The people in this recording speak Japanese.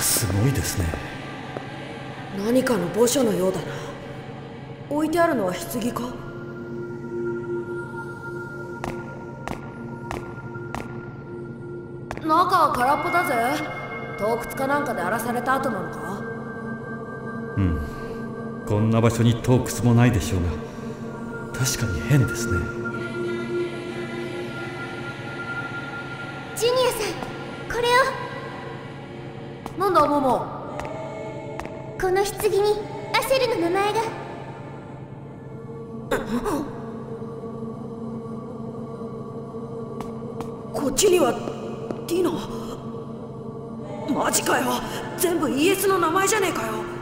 すごいですね。何かの墓所のようだな。置いてあるのは棺か？中は空っぽだぜ。洞窟かなんかで荒らされた後なのか？うん。こんな場所に洞窟もないでしょうが。確かに変ですね。ジュニアさんこれをなんだモモ。この棺にアセルの名前が。こっちにはディノマジかよ。全部イエスの名前じゃねえかよ